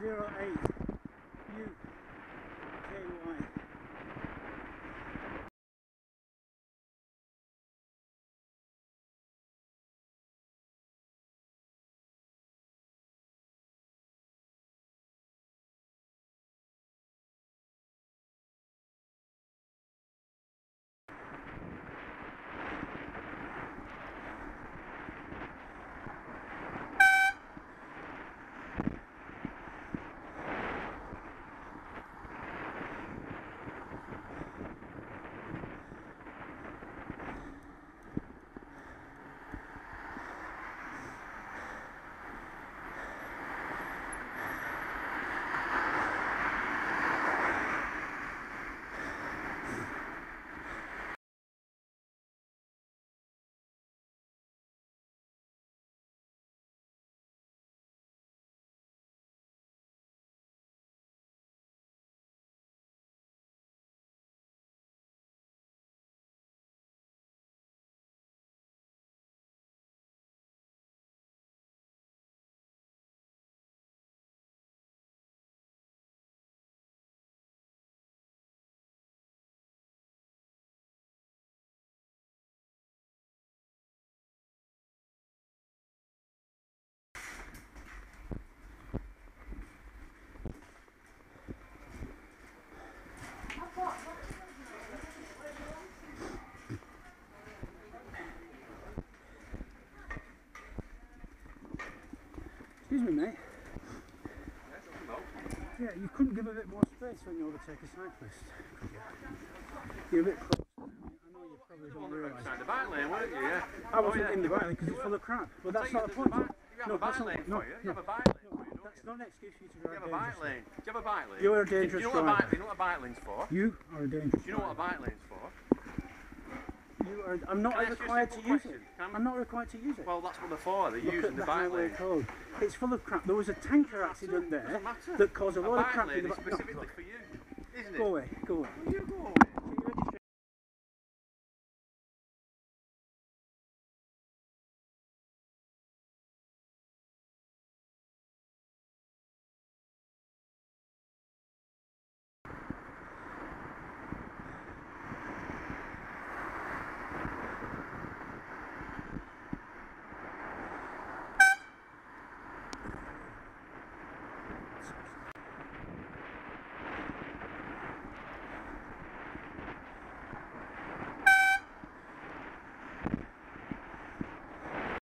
UKY. Excuse me, mate. Yeah, you couldn't give a bit more space when you overtake a cyclist, could you? You're a bit close. I know you probably don't realise. The bike lane, weren't you? Yeah. I wasn't Oh, yeah. in the bike lane because it's full of crap. But that's not the point. You have No, a bike lane no, for you. You have a bike lane for you, That's not an excuse for you to drive You have a bike lane. Do you have a bike lane? You're a you- dangerous you know what a driver. bike, you know what a bike lane's for? You are a dangerous Do you know what a driver. bike lane's for? You are, I'm not Can I ask you a required to use question? it. Can- I'm not required to use it. Well, that's what they're for. They're Look using the the bike lane. code. It's full of crap. There was a tanker accident there that caused a A lot of crap in the back. specifically for you, isn't it? Go away, go away. You go away.